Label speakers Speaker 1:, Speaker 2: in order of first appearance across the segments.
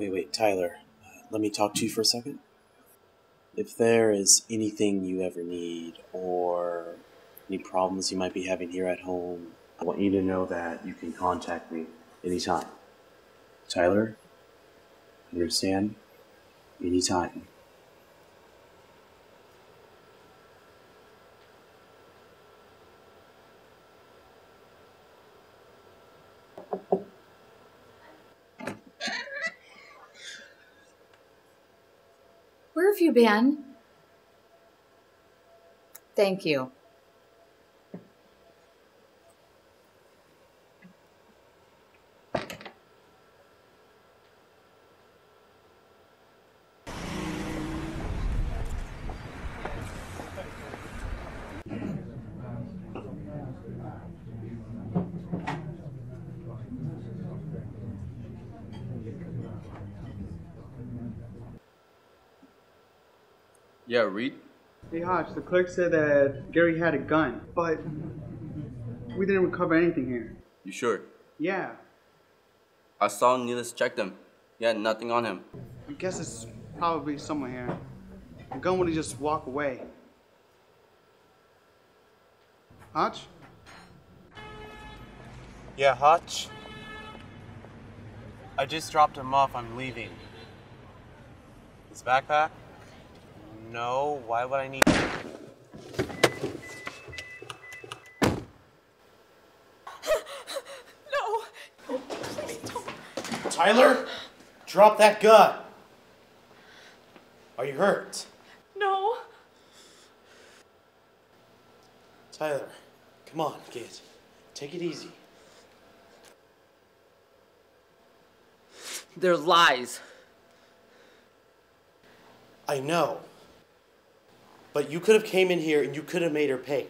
Speaker 1: Wait, wait, Tyler. Uh, let me talk to you for a second. If there is anything you ever need or any problems you might be having here at home, I want you to know that you can contact me anytime. Tyler, understand? Anytime.
Speaker 2: Where have you been? Thank you.
Speaker 3: Yeah, Reid?
Speaker 4: Hey Hotch, the clerk said that Gary had a gun, but we didn't recover anything here.
Speaker 3: You sure?
Speaker 4: Yeah,
Speaker 3: I saw Neelis check them. He had nothing on him.
Speaker 4: I guess it's probably somewhere here. The gun would just walk away. Hotch?
Speaker 1: Yeah, Hotch? I just dropped him off. I'm leaving. His backpack? No, why would I need.
Speaker 2: No! Please don't.
Speaker 5: Tyler, drop that gun. Are you hurt?
Speaker 2: No!
Speaker 5: Tyler, come on, kid. Take it easy.
Speaker 6: They're lies.
Speaker 5: I know. But you could have came in here and you could have made her pay.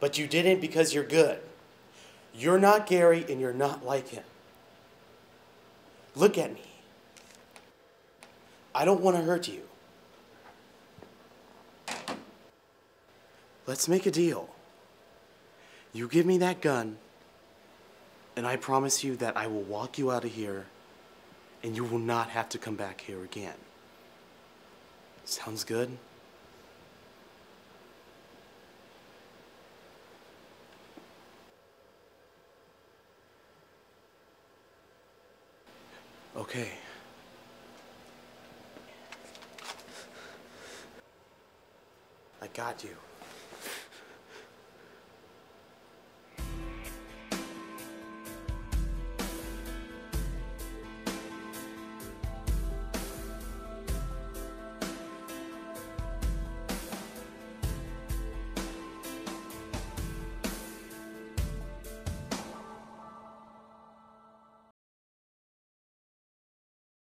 Speaker 5: But you didn't because you're good. You're not Gary and you're not like him. Look at me. I don't want to hurt you. Let's make a deal. You give me that gun, and I promise you that I will walk you out of here, and you will not have to come back here again. Sounds good? Okay. I got you.